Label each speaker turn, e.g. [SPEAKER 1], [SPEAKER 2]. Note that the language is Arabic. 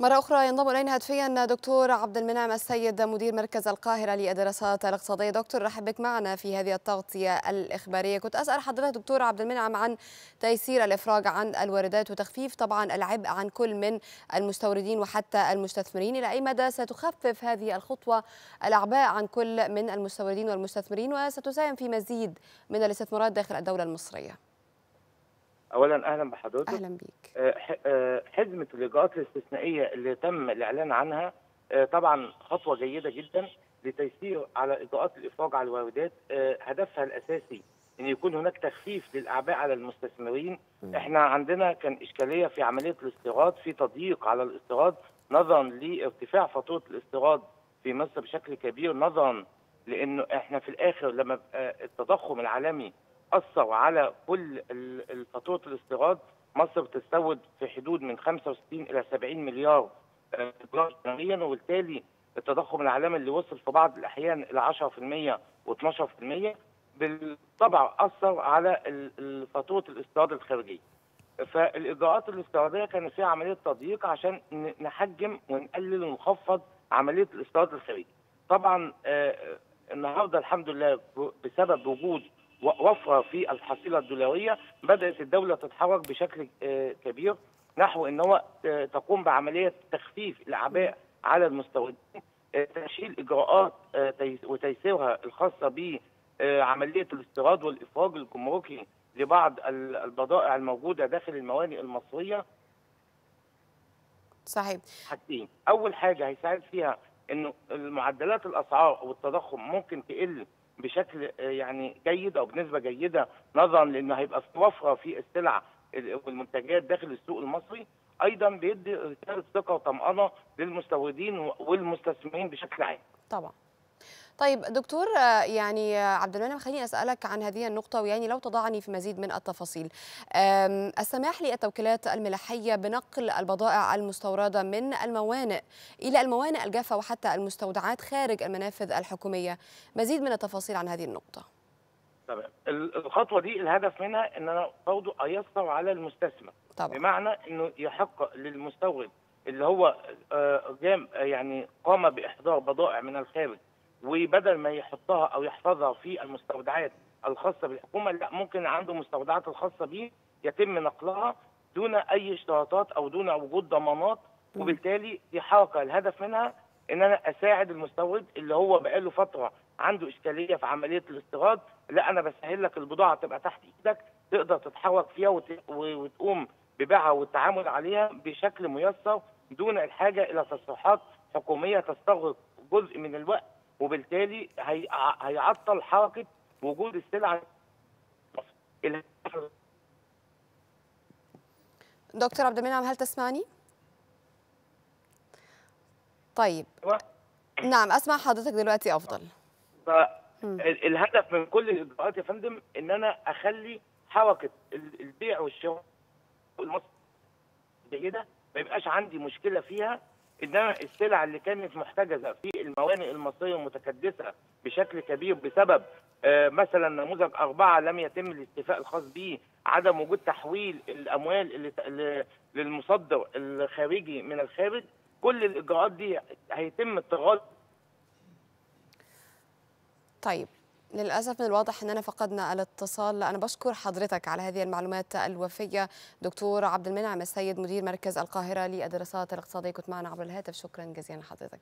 [SPEAKER 1] مرة أخرى ينضم إلينا هاتفيا دكتور عبد المنعم السيد مدير مركز القاهرة للدراسات الاقتصادية. دكتور رحب بك معنا في هذه التغطية الإخبارية. كنت أسأل حضرتك دكتور عبد المنعم عن تيسير الإفراج عن الواردات وتخفيف طبعا العبء عن كل من المستوردين وحتى المستثمرين. إلى أي مدى ستخفف هذه الخطوة الأعباء عن كل من المستوردين والمستثمرين؟ وستساهم في مزيد من الاستثمارات داخل الدولة المصرية.
[SPEAKER 2] اولا أهلا بحضرتك.
[SPEAKER 1] أهلا بك
[SPEAKER 2] آه، آه، حزمة الاجراءات الاستثنائية اللي تم الإعلان عنها آه، طبعا خطوة جيدة جدا لتيسير على اجراءات الإفراج على الواردات. هدفها الأساسي إن يكون هناك تخفيف للأعباء على المستثمرين. إحنا عندنا كان إشكالية في عملية الاستيراد في تضييق على الاستيراد نظرا لارتفاع فاتورة الاستيراد في مصر بشكل كبير نظرا لأنه إحنا في الآخر لما التضخم العالمي اثر على كل فاتوره الاستيراد مصر بتستورد في حدود من 65 إلى 70 مليار آه، دولار سنويا وبالتالي التضخم العالمي اللي وصل في بعض الأحيان إلى 10% و12% بالطبع أثر على فاتوره الاستيراد الخارجية. فالإجراءات الاستيرادية كانت فيها عملية تضييق عشان نحجم ونقلل ونخفض عملية الاستيراد الخارجي. طبعا آه، النهارده الحمد لله بسبب وجود وفره في الحصيلة الدولارية بدأت الدولة تتحرك بشكل آه، كبير نحو إن هو آه، تقوم بعملية تخفيف الأعباء على المستوردين آه، تشيل إجراءات تيس- وتيسيرها الخاصة بعمليه الاستيراد والإفراج الجمركي لبعض ال- البضائع الموجودة داخل الموانئ المصرية.
[SPEAKER 1] صحيح.
[SPEAKER 2] حاجتين. أول حاجة هيساعد فيها إنه المعدلات الأسعار أو التضخم ممكن تقل بشكل آه، يعني جيد أو بنسبة جيدة نظرا لأنه هيبقى وفرة في السلع ال- والمنتجات داخل السوق المصري أيضا بيدي رسالة ثقة وطمأنة للمستوردين والمستثمرين بشكل عام.
[SPEAKER 1] طبعا. طيب دكتور يعني عبد المنعم خليني أسألك عن هذه النقطة ويعني لو تضعني في مزيد من التفاصيل. السماح للتوكيلات الملاحية بنقل البضائع المستوردة من الموانئ إلى الموانئ الجافة وحتى المستودعات خارج المنافذ الحكومية. مزيد من التفاصيل عن هذه النقطة.
[SPEAKER 2] تمام ال- الخطوة دي الهدف منها إن أنا برضه أيسر على المستثمر.
[SPEAKER 1] طبعا.
[SPEAKER 2] بمعنى إنه يحق للمستورد اللي هو آه، جام يعني قام بإحضار بضائع من الخارج. وبدل ما يحطها أو يحفظها في المستودعات الخاصة بالحكومة لا ممكن عنده مستودعات الخاصة به يتم نقلها دون أي اشتراطات أو دون وجود ضمانات وبالتالي دي حركة الهدف منها إن أنا أساعد المستورد اللي هو بقاله فترة عنده إشكالية في عملية الاستيراد. لا أنا بسهل لك البضاعة تبقى تحت إيدك تقدر تتحرك فيها وتقوم ببيعها والتعامل عليها بشكل ميسر دون الحاجة إلى تصريحات حكومية تستغرق جزء من الوقت. وبالتالي هي- هيعطل حركة وجود السلع الهدف
[SPEAKER 1] دكتور عبد المنعم هل تسمعني؟ طيب. نعم أسمع حضرتك دلوقتي أفضل.
[SPEAKER 2] فالهدف من كل الإجراءات يا فندم إن أنا أخلي حركة ال- البيع والشراء المصري جيده ما يبقاش عندي مشكلة فيها ان أنا السلع اللي كانت محتجزة في الموانئ المصرية المتكدسة بشكل كبير بسبب آه، مثلا نموذج أربعة لم يتم الاستيفاء الخاص به عدم وجود تحويل الأموال للمصدر الخارجي من الخارج كل الإجراءات دي هيتم التغاضي.
[SPEAKER 1] طيب. للأسف من الواضح أننا فقدنا الاتصال. أنا بشكر حضرتك على هذه المعلومات الوفية. دكتور عبد المنعم السيد مدير مركز القاهرة للدراسات الاقتصادية كنت معنا عبر الهاتف. شكرا جزيلا لحضرتك.